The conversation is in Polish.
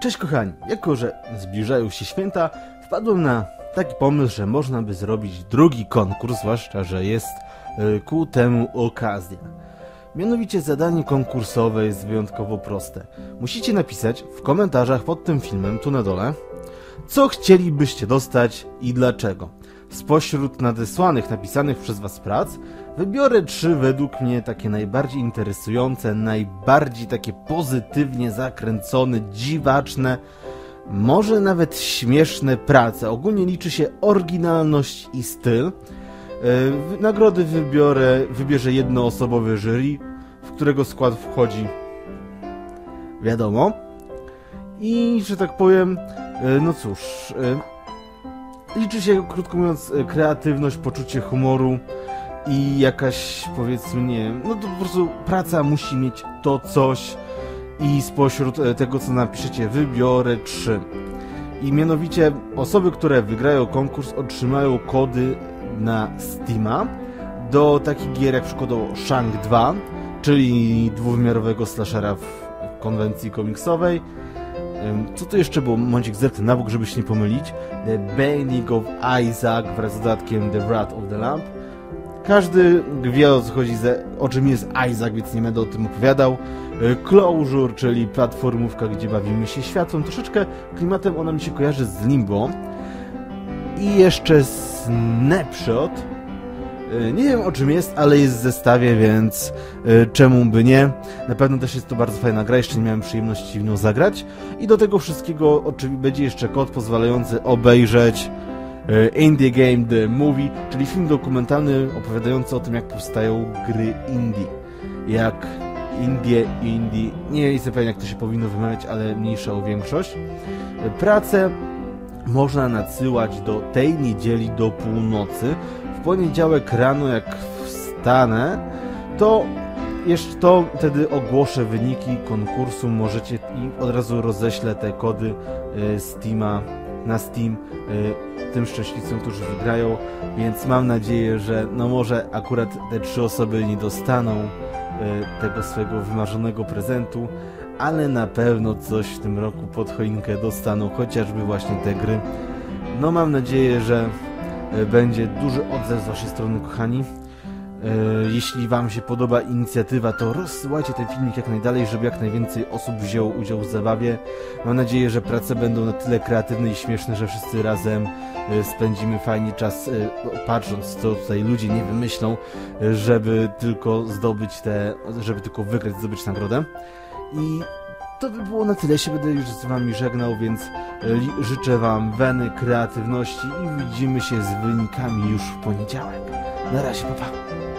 Cześć kochani, jako że zbliżają się święta, wpadłem na taki pomysł, że można by zrobić drugi konkurs, zwłaszcza, że jest y, ku temu okazja. Mianowicie zadanie konkursowe jest wyjątkowo proste. Musicie napisać w komentarzach pod tym filmem, tu na dole, co chcielibyście dostać i dlaczego. Spośród nadesłanych, napisanych przez Was prac, wybiorę trzy według mnie takie najbardziej interesujące, najbardziej takie pozytywnie zakręcone, dziwaczne, może nawet śmieszne prace. Ogólnie liczy się oryginalność i styl. E, Nagrody wybiorę, wybierze jednoosobowy jury, w którego skład wchodzi wiadomo. I, że tak powiem, e, no cóż, e, liczy się, krótko mówiąc, e, kreatywność, poczucie humoru i jakaś, powiedzmy, nie wiem, no to po prostu praca musi mieć to coś i spośród e, tego, co napiszecie, wybiorę trzy. I mianowicie osoby, które wygrają konkurs, otrzymają kody na Steama do takich gier jak przykładowo Shank 2, czyli dwuwymiarowego slashera w konwencji komiksowej. Co to jeszcze było? Momencik zerknę na bok, żeby się nie pomylić. The Binding of Isaac wraz z dodatkiem The Wrath of the Lamp. Każdy wie o co chodzi, o czym jest Isaac, więc nie będę o tym opowiadał. Y, Closure, czyli platformówka, gdzie bawimy się światłem. Troszeczkę klimatem ona mi się kojarzy z Limbo. I jeszcze Snapshot. Y, Nie wiem o czym jest, ale jest w zestawie, więc y, czemu by nie? Na pewno też jest to bardzo fajna gra, jeszcze nie miałem przyjemności w nią zagrać. I do tego wszystkiego oczywiście będzie jeszcze kod pozwalający obejrzeć y, Indie Game The Movie, czyli film dokumentalny opowiadający o tym, jak powstają gry indie. Jak Indie, indie, nie jestem pewien jak to się powinno wymawiać, ale mniejsza o większość. Pracę można nadsyłać do tej niedzieli do północy. W poniedziałek rano, jak wstanę, to jeszcze to wtedy ogłoszę wyniki konkursu. Możecie i od razu roześlę te kody y, Steama na Steam y, tym szczęśliwcom, którzy wygrają. Więc mam nadzieję, że no może akurat te trzy osoby nie dostaną y, tego swojego wymarzonego prezentu, ale na pewno coś w tym roku pod choinkę dostaną, chociażby właśnie te gry. No mam nadzieję, że będzie duży odzew z waszej strony, kochani. E, Jeśli wam się podoba inicjatywa, to rozsyłajcie ten filmik jak najdalej, żeby jak najwięcej osób wzięło udział w zabawie. Mam nadzieję, że prace będą na tyle kreatywne i śmieszne, że wszyscy razem e, spędzimy fajnie czas, e, no, patrząc co tutaj ludzie nie wymyślą, e, żeby tylko zdobyć te, żeby tylko wygrać, zdobyć nagrodę. I to by było na tyle. Się będę już z wami żegnał, więc e, życzę wam weny, kreatywności i widzimy się z wynikami już w poniedziałek. Na razie, papa. Pa.